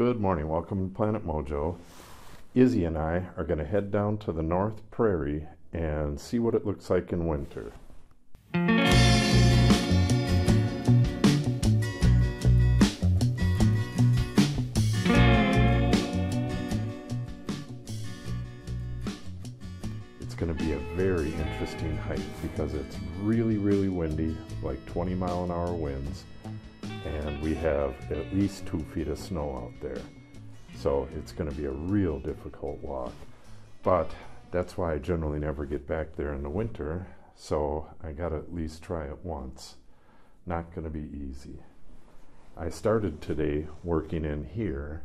Good morning. Welcome to Planet Mojo. Izzie and I are going to head down to the North Prairie and see what it looks like in winter. It's going to be a very interesting hike because it's really, really windy, like 20 mile an hour winds and we have at least two feet of snow out there. So it's going to be a real difficult walk. But that's why I generally never get back there in the winter. So I got to at least try it once. Not going to be easy. I started today working in here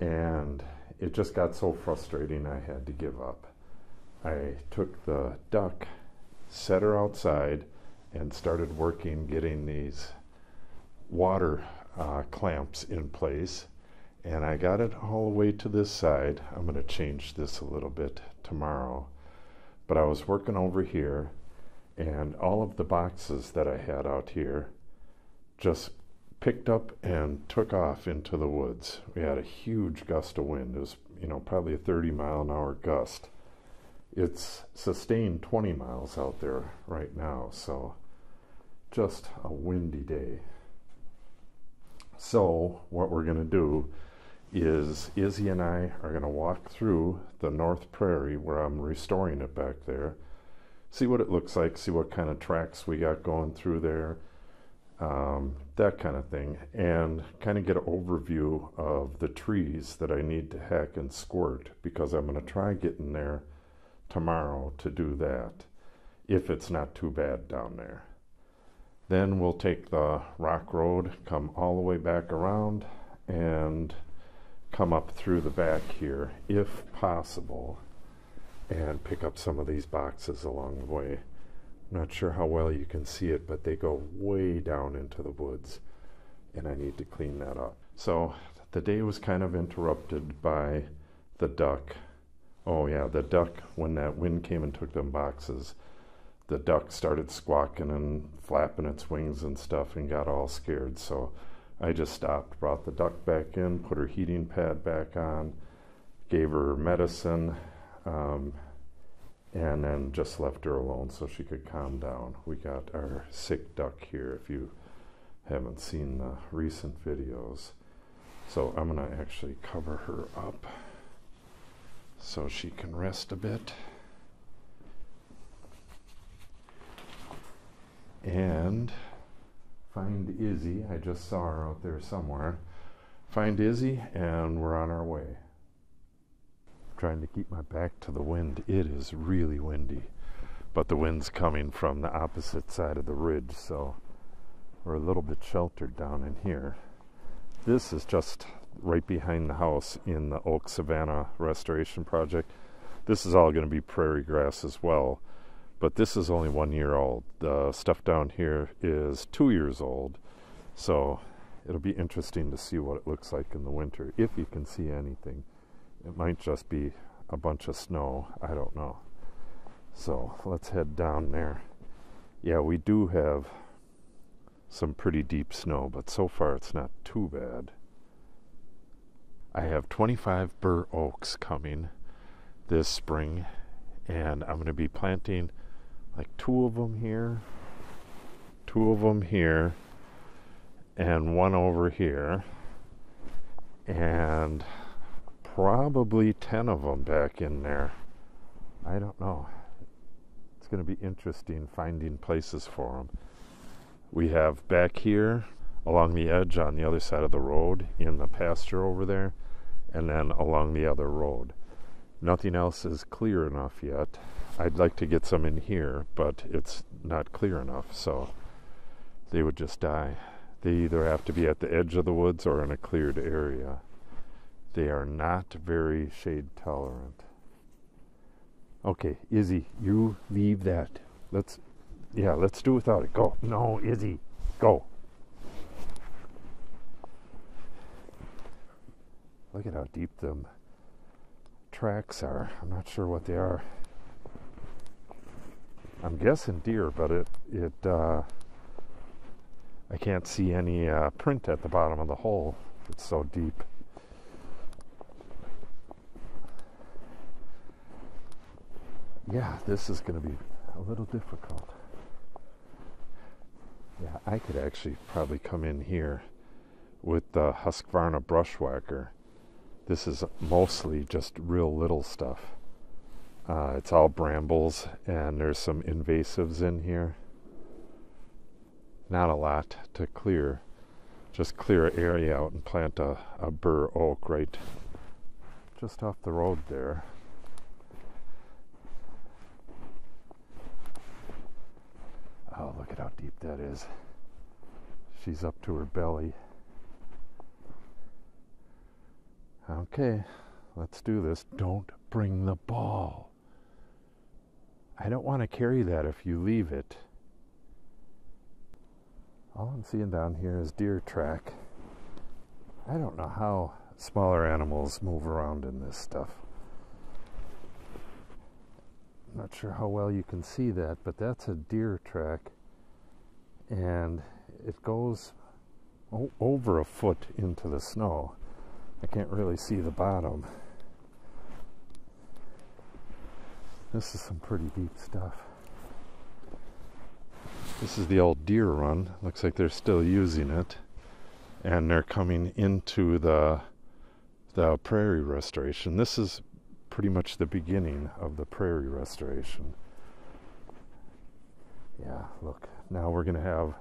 and it just got so frustrating I had to give up. I took the duck, set her outside, and started working getting these water uh, clamps in place and I got it all the way to this side. I'm going to change this a little bit tomorrow. But I was working over here and all of the boxes that I had out here just picked up and took off into the woods. We had a huge gust of wind. It was, you know, probably a 30 mile an hour gust. It's sustained 20 miles out there right now, so just a windy day. So what we're going to do is Izzie and I are going to walk through the North Prairie where I'm restoring it back there, see what it looks like, see what kind of tracks we got going through there, um, that kind of thing, and kind of get an overview of the trees that I need to hack and squirt because I'm going to try getting there tomorrow to do that if it's not too bad down there. Then we'll take the rock road, come all the way back around, and come up through the back here, if possible, and pick up some of these boxes along the way. I'm not sure how well you can see it, but they go way down into the woods, and I need to clean that up. So the day was kind of interrupted by the duck. Oh, yeah, the duck, when that wind came and took them boxes, the duck started squawking and flapping its wings and stuff and got all scared. So I just stopped, brought the duck back in, put her heating pad back on, gave her medicine, um, and then just left her alone so she could calm down. We got our sick duck here if you haven't seen the recent videos. So I'm going to actually cover her up so she can rest a bit. And find Izzie. I just saw her out there somewhere. Find Izzie, and we're on our way. trying to keep my back to the wind. It is really windy, but the wind's coming from the opposite side of the ridge, so we're a little bit sheltered down in here. This is just right behind the house in the Oak Savanna Restoration Project. This is all going to be prairie grass as well but this is only one year old. The stuff down here is two years old, so it'll be interesting to see what it looks like in the winter, if you can see anything. It might just be a bunch of snow, I don't know. So let's head down there. Yeah, we do have some pretty deep snow, but so far it's not too bad. I have 25 bur oaks coming this spring, and I'm going to be planting like two of them here, two of them here, and one over here, and probably 10 of them back in there. I don't know. It's going to be interesting finding places for them. We have back here along the edge on the other side of the road in the pasture over there, and then along the other road. Nothing else is clear enough yet. I'd like to get some in here, but it's not clear enough, so they would just die. They either have to be at the edge of the woods or in a cleared area. They are not very shade tolerant. Okay, Izzie, you leave that. Let's, yeah, let's do without it. Go. No, Izzie, go. Look at how deep them tracks are. I'm not sure what they are. I'm guessing deer, but it it uh, I can't see any uh, print at the bottom of the hole. It's so deep. Yeah, this is going to be a little difficult. Yeah, I could actually probably come in here with the Husqvarna brush whacker. This is mostly just real little stuff. Uh, it's all brambles and there's some invasives in here. Not a lot to clear. Just clear an area out and plant a, a bur oak right just off the road there. Oh, look at how deep that is. She's up to her belly. Okay, let's do this. Don't bring the ball. I don't want to carry that if you leave it. All I'm seeing down here is deer track. I don't know how smaller animals move around in this stuff. Not sure how well you can see that, but that's a deer track. And it goes o- over a foot into the snow. I can't really see the bottom. This is some pretty deep stuff. This is the old deer run. Looks like they're still using it. And they're coming into the the prairie restoration. This is pretty much the beginning of the prairie restoration. Yeah, look, now we're going to have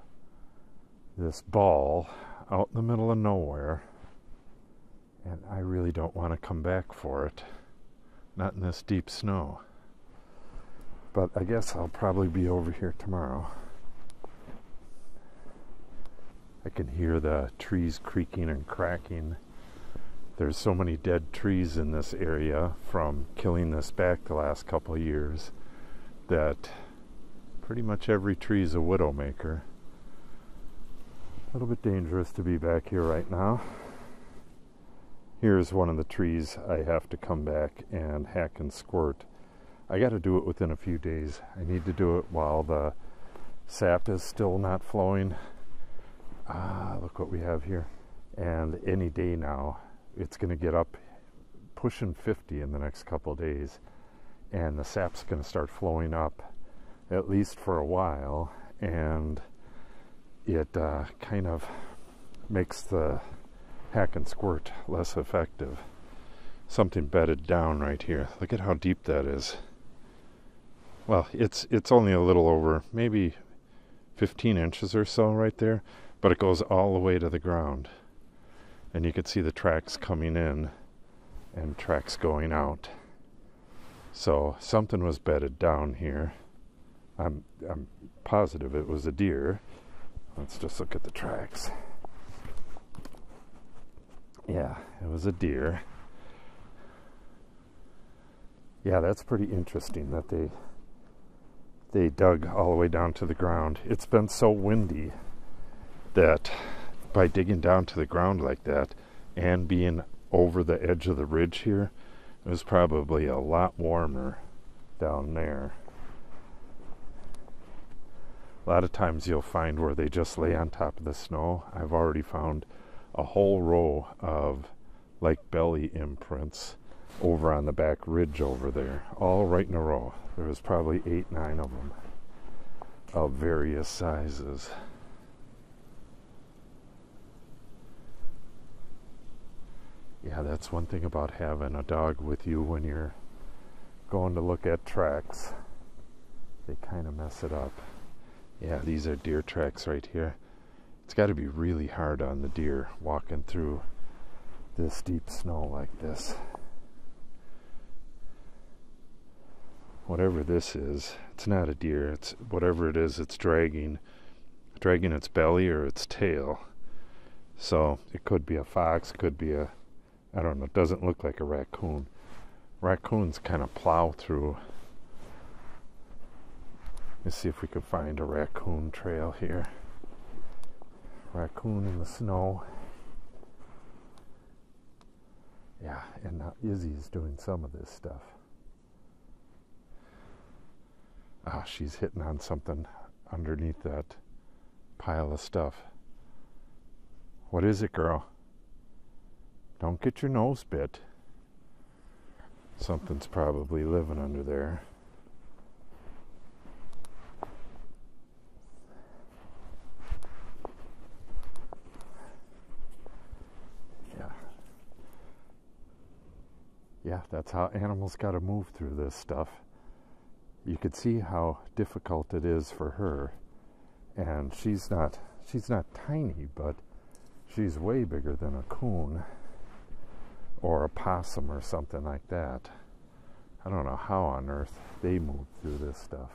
this ball out in the middle of nowhere, and I really don't want to come back for it. Not in this deep snow. But I guess I'll probably be over here tomorrow. I can hear the trees creaking and cracking there's so many dead trees in this area from killing this back the last couple years that pretty much every tree is a widowmaker. A little bit dangerous to be back here right now. Here's one of the trees I have to come back and hack and squirt. I got to do it within a few days. I need to do it while the sap is still not flowing. Ah, look what we have here. And any day now, it's going to get up pushing 50 in the next couple days, and the sap's going to start flowing up at least for a while, and it uh, kind of makes the hack and squirt less effective. Something bedded down right here. Look at how deep that is. Well, it's it's only a little over maybe 15 inches or so right there, but it goes all the way to the ground and you can see the tracks coming in and tracks going out. So something was bedded down here. I'm I'm positive it was a deer. Let's just look at the tracks. Yeah, it was a deer. Yeah, that's pretty interesting that they they dug all the way down to the ground. It's been so windy that by digging down to the ground like that and being over the edge of the ridge here, it was probably a lot warmer down there. A lot of times you'll find where they just lay on top of the snow. I've already found a whole row of like belly imprints over on the back ridge over there, all right in a row. There was probably eight, nine of them of various sizes. yeah, that's one thing about having a dog with you when you're going to look at tracks. They kind of mess it up. Yeah, these are deer tracks right here. It's got to be really hard on the deer walking through this deep snow like this. Whatever this is, it's not a deer. It's whatever it is. It's dragging, dragging its belly or its tail. So it could be a fox, could be a I don't know, it doesn't look like a raccoon. Raccoons kind of plow through. Let's see if we can find a raccoon trail here. Raccoon in the snow. Yeah, and now Izzie's doing some of this stuff. Oh, she's hitting on something underneath that pile of stuff. What is it, girl? Don't get your nose bit. Something's probably living under there. Yeah. Yeah, that's how animals got to move through this stuff. You could see how difficult it is for her, and she's not she's not tiny, but she's way bigger than a coon or a possum or something like that. I don't know how on earth they move through this stuff.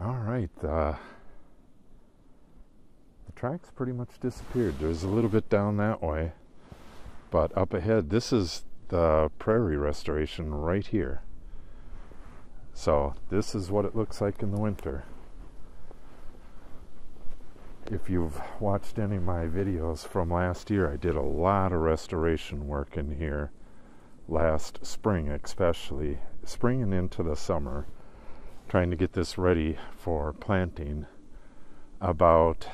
All right, uh, tracks pretty much disappeared. There's a little bit down that way, but up ahead, this is the prairie restoration right here. So this is what it looks like in the winter. If you've watched any of my videos from last year, I did a lot of restoration work in here last spring, especially spring and into the summer, trying to get this ready for planting. About,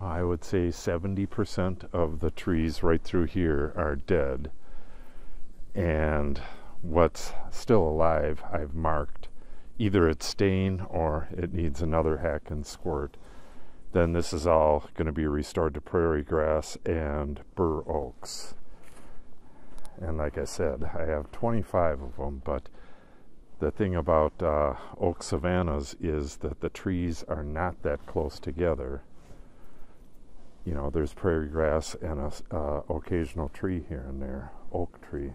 I would say, 70% of the trees right through here are dead. And what's still alive, I've marked. Either it's staying or it needs another hack and squirt then this is all going to be restored to prairie grass and bur oaks. And like I said, I have 25 of them, but the thing about uh, oak savannas is that the trees are not that close together. You know, there's prairie grass and a uh, occasional tree here and there, oak tree.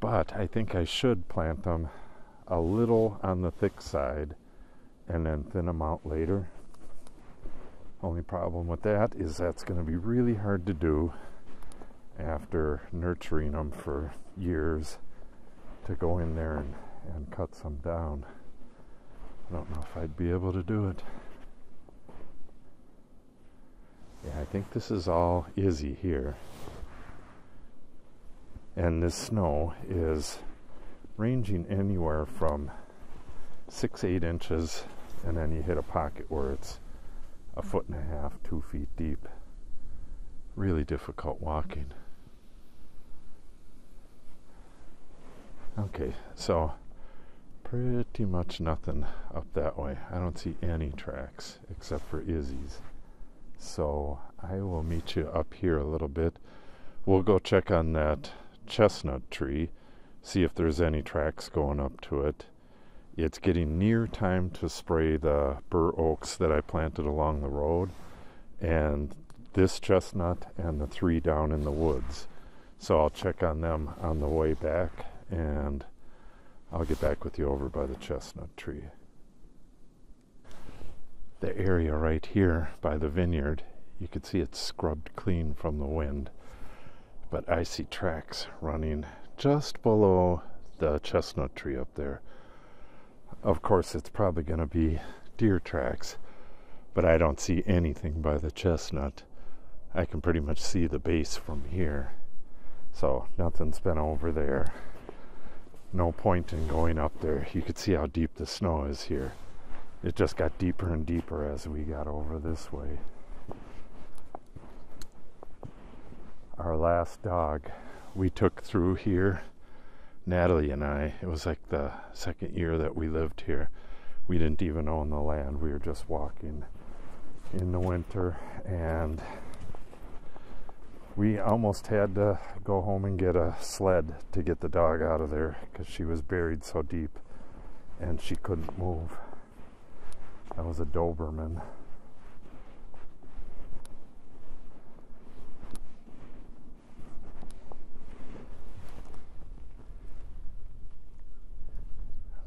But I think I should plant them a little on the thick side and then thin them out later only problem with that is that's going to be really hard to do after nurturing them for years to go in there and, and cut some down. I don't know if I'd be able to do it. Yeah, I think this is all Izzie here. And this snow is ranging anywhere from six, eight inches, and then you hit a pocket where it's a foot and a half, two feet deep. Really difficult walking. Okay, so pretty much nothing up that way. I don't see any tracks except for Izzie's. So I will meet you up here a little bit. We'll go check on that chestnut tree, see if there's any tracks going up to it it's getting near time to spray the bur oaks that I planted along the road and this chestnut and the three down in the woods. So I'll check on them on the way back and I'll get back with you over by the chestnut tree. The area right here by the vineyard, you can see it's scrubbed clean from the wind, but I see tracks running just below the chestnut tree up there of course, it's probably going to be deer tracks, but I don't see anything by the chestnut. I can pretty much see the base from here. So nothing's been over there. No point in going up there. You could see how deep the snow is here. It just got deeper and deeper as we got over this way. Our last dog we took through here Natalie and I, it was like the second year that we lived here. We didn't even own the land. We were just walking in the winter and we almost had to go home and get a sled to get the dog out of there because she was buried so deep and she couldn't move. That was a Doberman.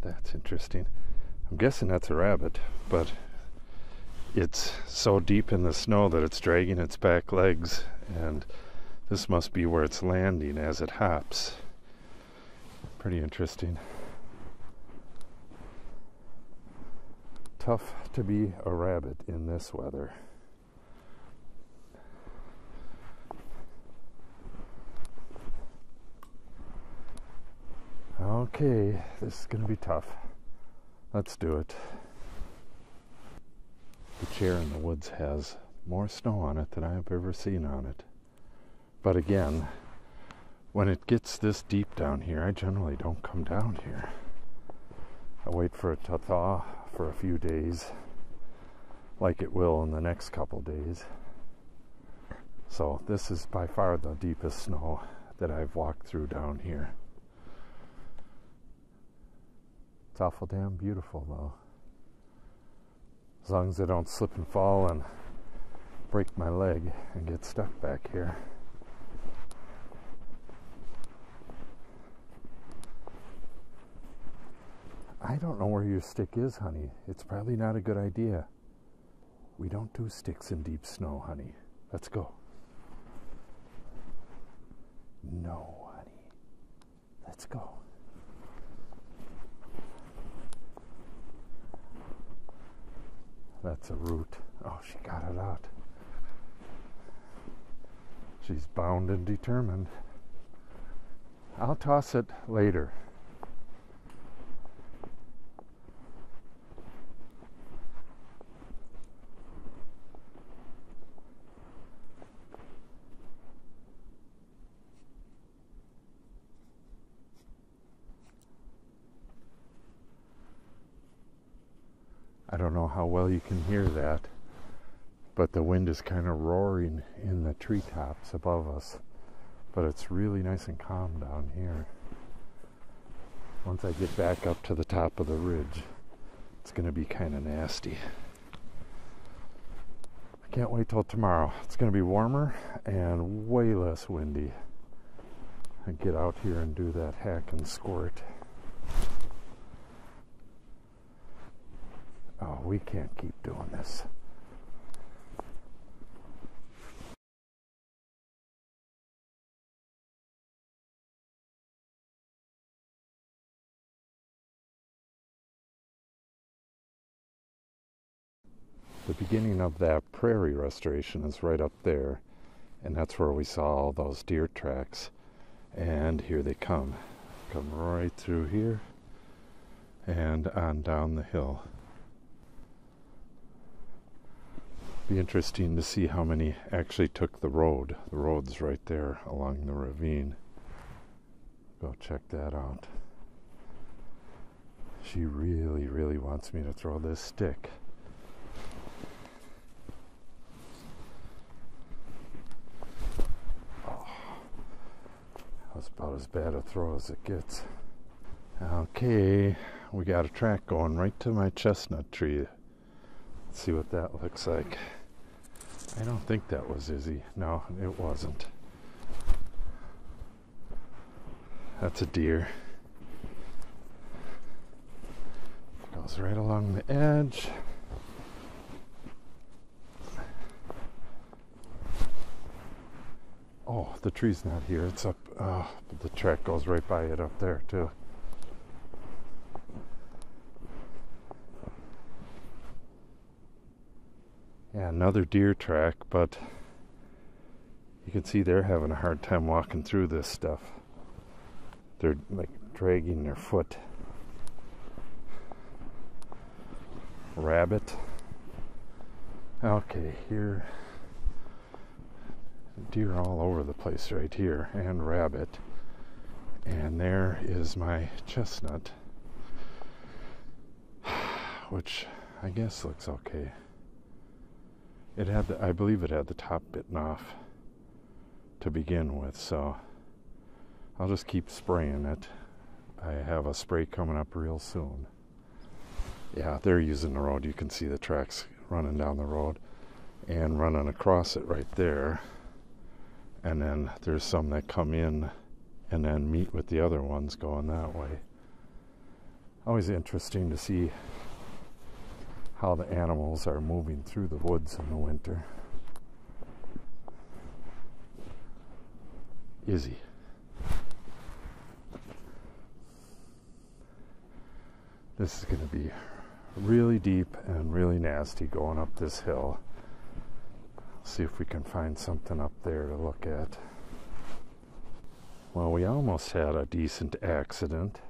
That's interesting. I'm guessing that's a rabbit, but it's so deep in the snow that it's dragging its back legs, and this must be where it's landing as it hops. Pretty interesting. Tough to be a rabbit in this weather. Okay, this is going to be tough. Let's do it. The chair in the woods has more snow on it than I've ever seen on it. But again, when it gets this deep down here, I generally don't come down here. I wait for it to thaw for a few days like it will in the next couple days. So, this is by far the deepest snow that I've walked through down here. It's awful damn beautiful, though. As long as I don't slip and fall and break my leg and get stuck back here. I don't know where your stick is, honey. It's probably not a good idea. We don't do sticks in deep snow, honey. Let's go. No, honey. Let's go. That's a root. Oh, she got it out. She's bound and determined. I'll toss it later. How well you can hear that, but the wind is kind of roaring in the treetops above us. But it's really nice and calm down here. Once I get back up to the top of the ridge, it's going to be kind of nasty. I can't wait till tomorrow. It's going to be warmer and way less windy. I get out here and do that hack and squirt. Oh, we can't keep doing this. The beginning of that prairie restoration is right up there, and that's where we saw all those deer tracks. And here they come. Come right through here and on down the hill. Be interesting to see how many actually took the road. The road's right there along the ravine. Go check that out. She really, really wants me to throw this stick. Oh, that's about as bad a throw as it gets. Okay, we got a track going right to my chestnut tree. Let's see what that looks like. I don't think that was Izzie. No, it wasn't. That's a deer. Goes right along the edge. Oh, the tree's not here. It's up. Oh, the track goes right by it up there, too. Another deer track, but you can see they're having a hard time walking through this stuff. They're like dragging their foot. Rabbit. Okay, here. Deer all over the place right here, and rabbit. And there is my chestnut, which I guess looks okay. It had, the, I believe it had the top bitten off to begin with, so I'll just keep spraying it. I have a spray coming up real soon. Yeah, they're using the road. You can see the tracks running down the road and running across it right there. And then there's some that come in and then meet with the other ones going that way. Always interesting to see how the animals are moving through the woods in the winter. Izzie. This is going to be really deep and really nasty going up this hill. See if we can find something up there to look at. Well, we almost had a decent accident.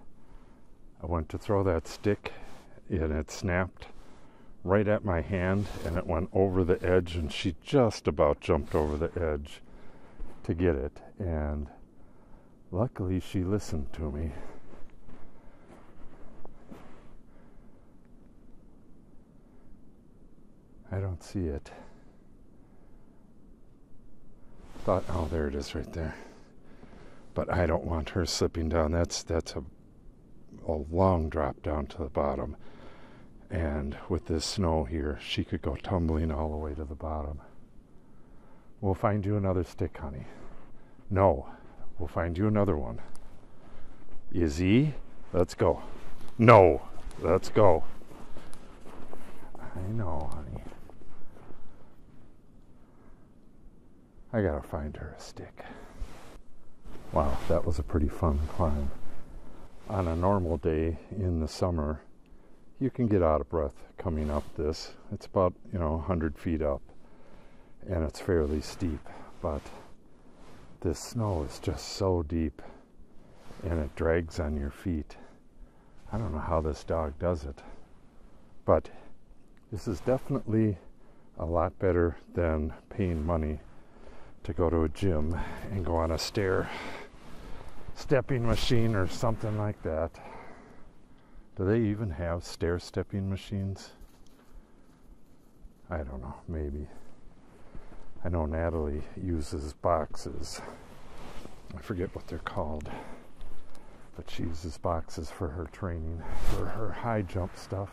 I went to throw that stick and it snapped right at my hand and it went over the edge and she just about jumped over the edge to get it and luckily she listened to me I don't see it. Thought, oh, there it is right there. But I don't want her slipping down. That's that's a a long drop down to the bottom. And with this snow here, she could go tumbling all the way to the bottom. We'll find you another stick, honey. No, we'll find you another one. Izzie, let's go. No, let's go. I know, honey. I gotta find her a stick. Wow, that was a pretty fun climb. On a normal day in the summer, you can get out of breath coming up this. It's about, you know, 100 feet up and it's fairly steep, but this snow is just so deep and it drags on your feet. I don't know how this dog does it, but this is definitely a lot better than paying money to go to a gym and go on a stair stepping machine or something like that. Do they even have stair stepping machines? I don't know, maybe. I know Natalie uses boxes. I forget what they're called. But she uses boxes for her training, for her high jump stuff,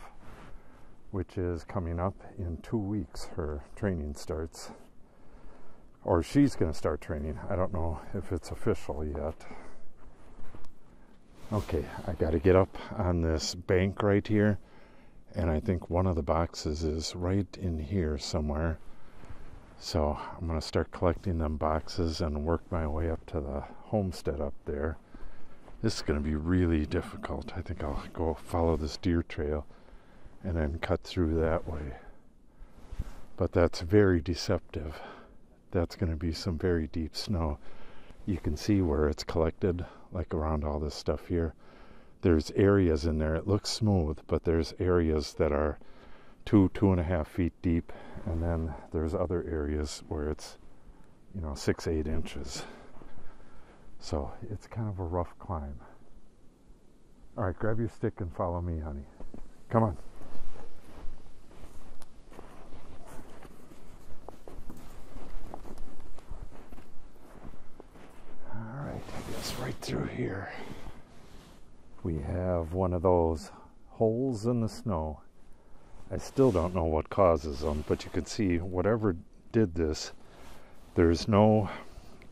which is coming up in two weeks. Her training starts. Or she's going to start training. I don't know if it's official yet. Okay, I got to get up on this bank right here. And I think one of the boxes is right in here somewhere. So I'm going to start collecting them boxes and work my way up to the homestead up there. This is going to be really difficult. I think I'll go follow this deer trail and then cut through that way. But that's very deceptive. That's going to be some very deep snow. You can see where it's collected like around all this stuff here. There's areas in there, it looks smooth, but there's areas that are two, two and a half feet deep, and then there's other areas where it's, you know, six, eight inches. So it's kind of a rough climb. All right, grab your stick and follow me, honey. Come on. right through here. We have one of those holes in the snow. I still don't know what causes them, but you can see whatever did this, there's no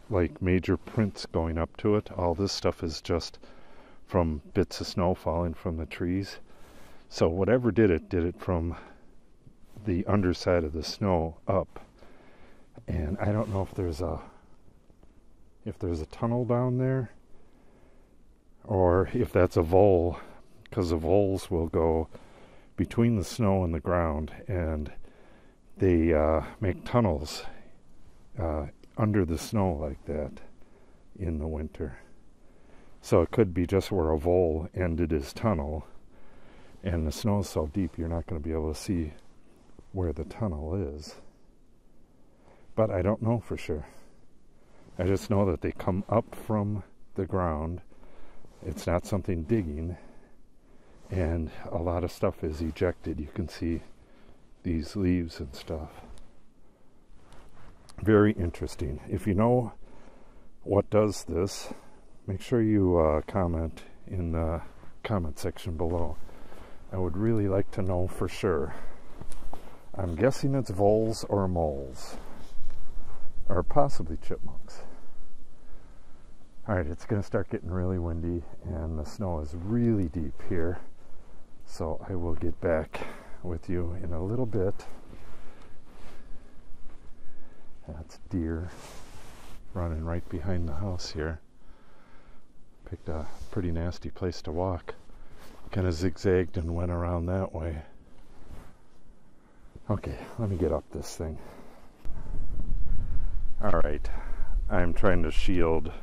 like major prints going up to it. All this stuff is just from bits of snow falling from the trees. So whatever did it, did it from the underside of the snow up. And I don't know if there's a if there's a tunnel down there or if that's a vole, because the voles will go between the snow and the ground and they uh, make tunnels uh, under the snow like that in the winter. So it could be just where a vole ended his tunnel, and the snow is so deep you're not going to be able to see where the tunnel is. But I don't know for sure. I just know that they come up from the ground. It's not something digging, and a lot of stuff is ejected. You can see these leaves and stuff. Very interesting. If you know what does this, make sure you uh, comment in the comment section below. I would really like to know for sure. I'm guessing it's voles or moles, or possibly chipmunks. All right, it's going to start getting really windy, and the snow is really deep here. So I will get back with you in a little bit. That's deer running right behind the house here. Picked a pretty nasty place to walk. Kind of zigzagged and went around that way. Okay, let me get up this thing. All right, I'm trying to shield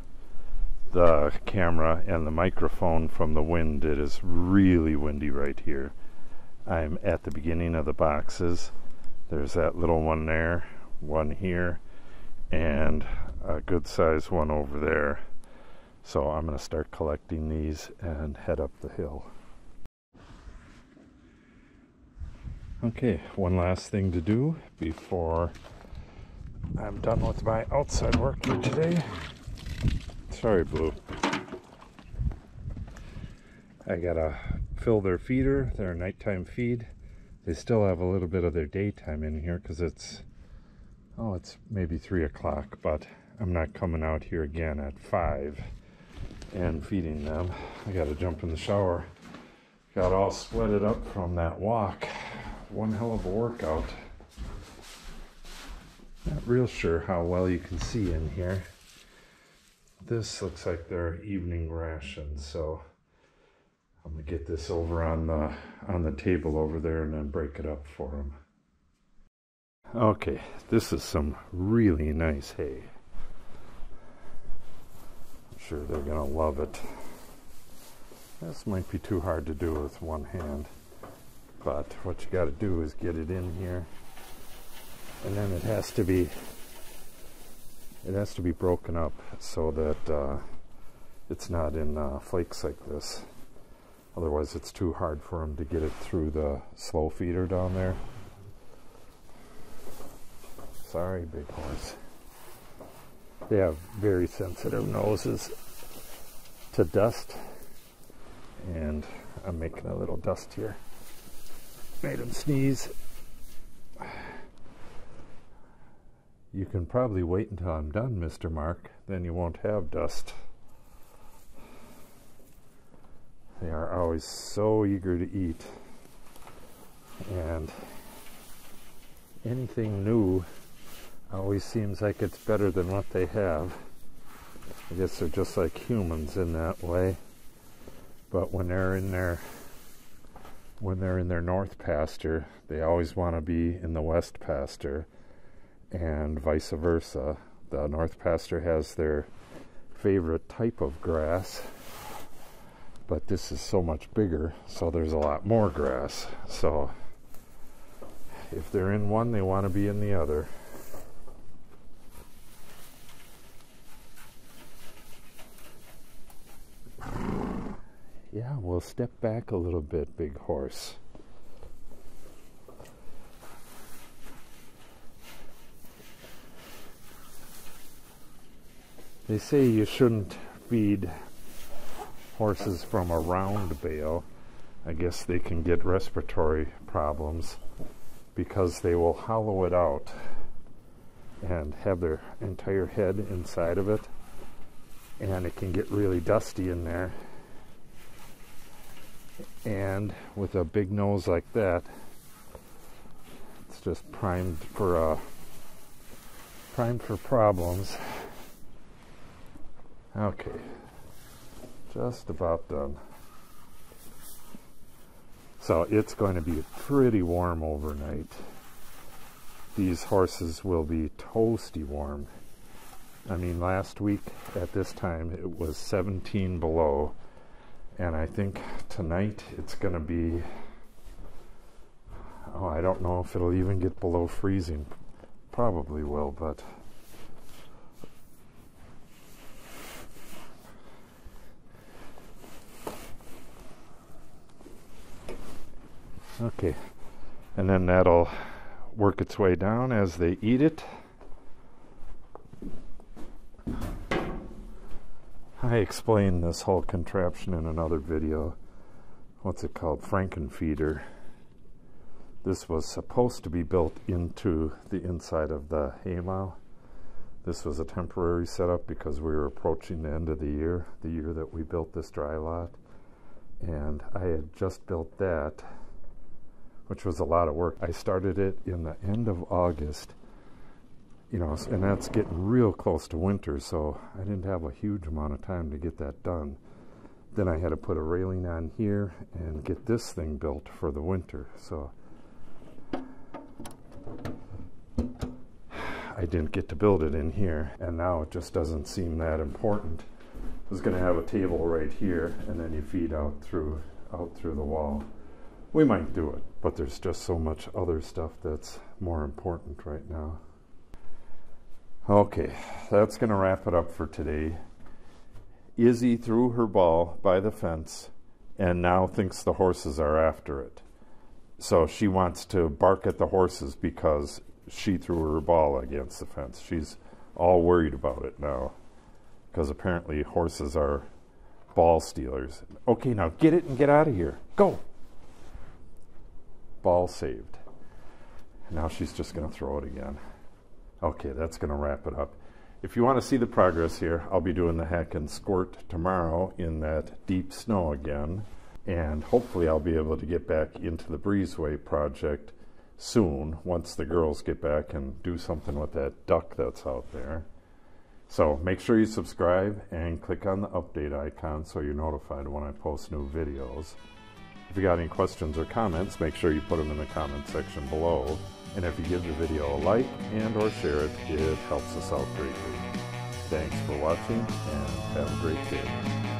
the camera and the microphone from the wind. It is really windy right here. I'm at the beginning of the boxes. There's that little one there, one here, and a good sized one over there. So I'm going to start collecting these and head up the hill. Okay, one last thing to do before I'm done with my outside work here today. Sorry, Blue. I gotta fill their feeder, their nighttime feed. They still have a little bit of their daytime in here because it's, oh, it's maybe 3 o'clock, but I'm not coming out here again at 5 and feeding them. I gotta jump in the shower. Got all sweated up from that walk one hell of a workout. Not real sure how well you can see in here. This looks like their evening ration, so I'm gonna get this over on the on the table over there and then break it up for them. Okay, this is some really nice hay. I'm sure they're gonna love it. This might be too hard to do with one hand. But what you got to do is get it in here, and then it has to be it has to be broken up so that uh, it's not in uh, flakes like this. Otherwise, it's too hard for them to get it through the slow feeder down there. Sorry, big horse. They have very sensitive noses to dust, and I'm making a little dust here made him sneeze. You can probably wait until I'm done, Mr. Mark. Then you won't have dust. They are always so eager to eat. And anything new always seems like it's better than what they have. I guess they're just like humans in that way. But when they're in their when they're in their north pasture, they always want to be in the west pasture, and vice versa. The north pasture has their favorite type of grass, but this is so much bigger, so there's a lot more grass. So if they're in one, they want to be in the other. Yeah, we'll step back a little bit, big horse. They say you shouldn't feed horses from a round bale. I guess they can get respiratory problems because they will hollow it out and have their entire head inside of it and it can get really dusty in there and with a big nose like that it's just primed for uh, primed for problems okay just about done so it's going to be pretty warm overnight these horses will be toasty warm I mean last week at this time it was 17 below and I think tonight it's going to be, oh, I don't know if it'll even get below freezing. Probably will, but. Okay, and then that'll work its way down as they eat it. I explained this whole contraption in another video. What's it called? Frankenfeeder. This was supposed to be built into the inside of the haymow. This was a temporary setup because we were approaching the end of the year, the year that we built this dry lot. And I had just built that, which was a lot of work. I started it in the end of August you know, and that's getting real close to winter, so I didn't have a huge amount of time to get that done. Then I had to put a railing on here and get this thing built for the winter, so I didn't get to build it in here, and now it just doesn't seem that important. I was going to have a table right here, and then you feed out through out through the wall. We might do it, but there's just so much other stuff that's more important right now. Okay, that's going to wrap it up for today. Izzie threw her ball by the fence and now thinks the horses are after it. so she wants to bark at the horses because she threw her ball against the fence. She's all worried about it now because apparently horses are ball stealers. Okay, now get it and get out of here. Go. Ball saved. Now she's just going to throw it again. Okay, that's going to wrap it up. If you want to see the progress here, I'll be doing the hack and squirt tomorrow in that deep snow again. And hopefully I'll be able to get back into the breezeway project soon once the girls get back and do something with that duck that's out there. So make sure you subscribe and click on the update icon so you're notified when I post new videos. If you got any questions or comments, make sure you put them in the comment section below. And if you give the video a like and or share it, it helps us out greatly. Thanks for watching and have a great day.